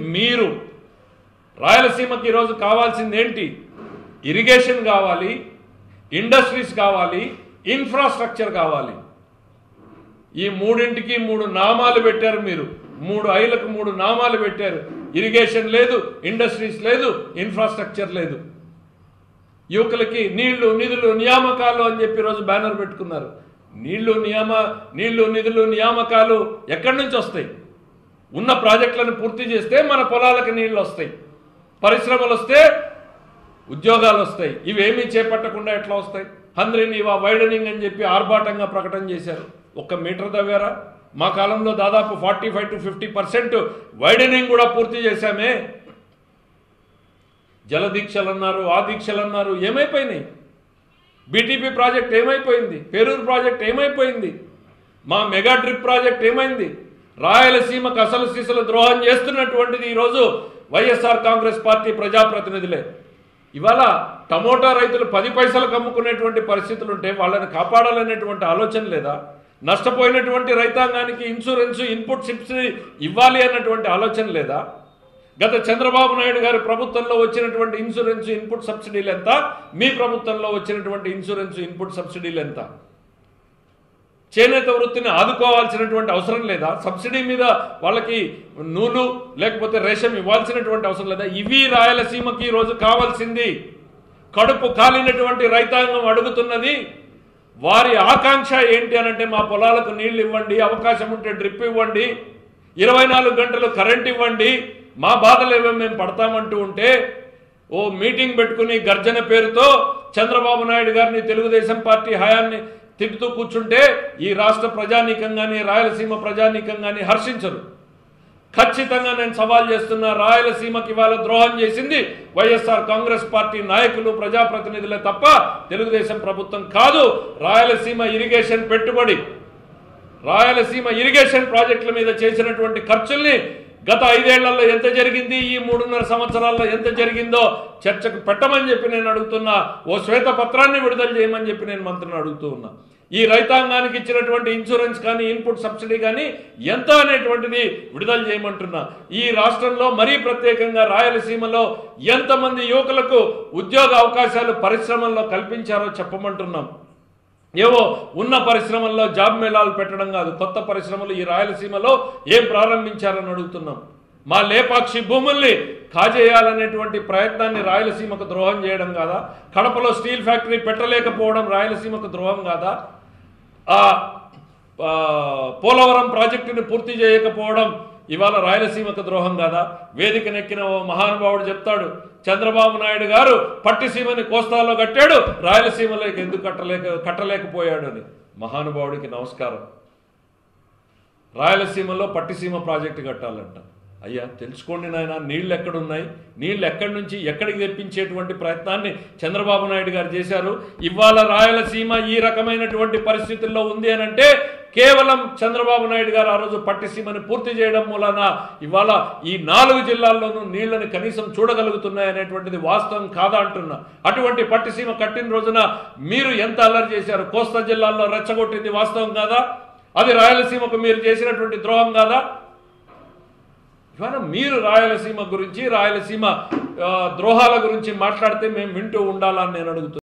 మీరు రాయలసీమకి ఈరోజు కావాల్సింది ఏంటి ఇరిగేషన్ కావాలి ఇండస్ట్రీస్ కావాలి ఇన్ఫ్రాస్ట్రక్చర్ కావాలి. ఈ మూడింటికి మూడు నామాలు పెట్టారు మీరు. మూడు ఐలకు మూడు నామాలు పెట్టారు. ఇరిగేషన్ లేదు ఇండస్ట్రీస్ లేదు ఇన్ఫ్రాస్ట్రక్చర్ లేదు. యువకులకి నీళ్ళు నిధులు నియామకాలు అని చెప్పి ఈరోజు బ్యానర్ పెట్టుకున్నారు. నీళ్ళు నియామ నీళ్ళు నిధులు నియామకాలు ఎక్కడి నుంచి వస్తాయి? ఉన్న ప్రాజెక్టులను పూర్తి చేస్తే మన పొలాలకు నీళ్ళు వస్తాయి. పరిశ్రమలు వస్తే ఉద్యోగాలు వస్తాయి. ఇవేమీ చేపట్టకుండా ఎట్లా వస్తాయి? హంద్రిని వైడనింగ్ అని చెప్పి ఆర్భాటంగా ప్రకటన చేశారు. ఒక్క మీటర్ తవ్వారా? మా కాలంలో దాదాపు forty five to fifty percent widening కూడా పూర్తి చేశామే. జలదీక్షలు అన్నారు ఆ దీక్షలు అన్నారు ఏమైపోయినాయి? బీటీపీ ప్రాజెక్ట్ ఏమైపోయింది? పేరూరు ప్రాజెక్ట్ ఏమైపోయింది? మా మెగా డ్రిప్ ప్రాజెక్ట్ ఏమైంది? రాయలసీమకు అసలు సీసలు ద్రోహం చేస్తున్నటువంటిది ఈరోజు వైఎస్ఆర్ కాంగ్రెస్ పార్టీ ప్రజాప్రతినిధులే. ఇవాళ టమోటా రైతులు పది పైసలకు అమ్ముకునేటువంటి పరిస్థితులు ఉంటే వాళ్ళని కాపాడాలనేటువంటి ఆలోచన లేదా? నష్టపోయినటువంటి రైతాంగానికి ఇన్సూరెన్స్ ఇన్పుట్ సబ్సిడీ ఇవ్వాలి అన్నటువంటి ఆలోచన లేదా? గత చంద్రబాబు నాయుడు గారి ప్రభుత్వంలో వచ్చినటువంటి ఇన్సూరెన్స్ ఇన్పుట్ సబ్సిడీలు ఎంత? మీ ప్రభుత్వంలో వచ్చినటువంటి ఇన్సూరెన్స్ ఇన్పుట్ సబ్సిడీలు ఎంత? చేనేత వృత్తిని ఆదుకోవాల్సినటువంటి అవసరం లేదా? సబ్సిడీ మీద వాళ్ళకి నూలు లేకపోతే రేషన్ ఇవ్వాల్సినటువంటి అవసరం లేదా? ఇవి రాయలసీమకి ఈరోజు కావాల్సింది. కడుపు కాలినటువంటి రైతాంగం అడుగుతున్నది వారి ఆకాంక్ష ఏంటి అనంటే మా పొలాలకు నీళ్ళు ఇవ్వండి అవకాశం ఉంటే డ్రిప్ ఇవ్వండి ఇరవై నాలుగు గంటలు కరెంట్ ఇవ్వండి మా బాధలు ఏమేమి మేము పడతామంటూ ఉంటే ఓ మీటింగ్ పెట్టుకుని గర్జన పేరుతో చంద్రబాబు నాయుడు గారిని తెలుగుదేశం పార్టీ హయాన్ని తిప్పుతూ కూర్చుంటే ఈ రాష్ట్ర ప్రజానీకం కానీ రాయలసీమ ప్రజానీకం కానీ హర్షించరు. ఖచ్చితంగా నేను సవాల్ చేస్తున్న రాయలసీమకి ఇవాళ ద్రోహం చేసింది వైఎస్ఆర్ కాంగ్రెస్ పార్టీ నాయకులు ప్రజాప్రతినిధులే తప్ప తెలుగుదేశం ప్రభుత్వం కాదు. రాయలసీమ ఇరిగేషన్ పెట్టుబడి రాయలసీమ ఇరిగేషన్ ప్రాజెక్టుల మీద చేసినటువంటి ఖర్చుల్ని గత ఐదేళ్ళలో ఎంత జరిగింది? ఈ మూడున్నర సంవత్సరాల్లో ఎంత జరిగిందో చర్చకు పెట్టమని చెప్పి నేను అడుగుతున్నా. ఓ శ్వేతపత్రాన్ని విడుదల చేయమని చెప్పి నేను మంత్రిని అడుగుతూ ఉన్నా. ఈ రైతాంగానికి ఇచ్చినటువంటి ఇన్సూరెన్స్ కానీ ఇన్పుట్ సబ్సిడీ కానీ ఎంత అనేటువంటిది విడుదల చేయమంటున్నా. ఈ రాష్ట్రంలో మరీ ప్రత్యేకంగా రాయలసీమలో ఎంతమంది యువకులకు ఉద్యోగ అవకాశాలు పరిశ్రమల్లో కల్పించారో చెప్పమంటున్నాం. ఏవో ఉన్న పరిశ్రమల్లో జాబ్ మేళాలు పెట్టడం కాదు కొత్త పరిశ్రమలు ఈ రాయలసీమలో ఏం ప్రారంభించారని అడుగుతున్నాం. మా లేపాక్షి భూముల్ని కాజేయాలనేటువంటి ప్రయత్నాన్ని రాయలసీమకు ద్రోహం చేయడం కాదా? కడపలో స్టీల్ ఫ్యాక్టరీ పెట్టలేకపోవడం రాయలసీమకు ద్రోహం కాదా? పోలవరం ప్రాజెక్టుని పూర్తి చేయకపోవడం ఇవాళ రాయలసీమకు ద్రోహం కాదా? వేదికనెక్కిన ఓ మహానుభావుడు చెప్తాడు చంద్రబాబు నాయుడు గారు పట్టిసీమని కోస్తాలో కట్టాడు రాయలసీమలోకి ఎందుకు కట్టలేక కట్టలేకపోయాడు అని. మహానుభావుడికి నమస్కారం. రాయలసీమలో పట్టిసీమ ప్రాజెక్టు కట్టాలంట. అయ్యా తెలుసుకోండి నాయన నీళ్ళు ఎక్కడున్నాయి? నీళ్ళు ఎక్కడి నుంచి ఎక్కడికి తెప్పించేటువంటి ప్రయత్నాన్ని చంద్రబాబు నాయుడు గారు చేశారు. ఇవాళ రాయలసీమ ఈ రకమైనటువంటి పరిస్థితుల్లో ఉంది అని అంటే కేవలం చంద్రబాబు నాయుడు గారు ఆ రోజు పట్టిసీమని పూర్తి చేయడం మూలన ఇవాళ ఈ నాలుగు జిల్లాల్లోనూ నీళ్ళను కనీసం చూడగలుగుతున్నాయి అనేటువంటిది వాస్తవం కాదా అంటున్నా. అటువంటి పట్టిసీమ కట్టిన రోజున మీరు ఎంత అల్లరి చేశారు? కోస్తా జిల్లాల్లో రెచ్చగొట్టింది వాస్తవం కాదా? అది రాయలసీమకు మీరు చేసినటువంటి ద్రోహం కాదా? ఇవాళ మీరు రాయలసీమ గురించి రాయలసీమ ద్రోహాల గురించి మాట్లాడితే మేము వింటూ ఉండాలని నేను అడుగుతున్నాను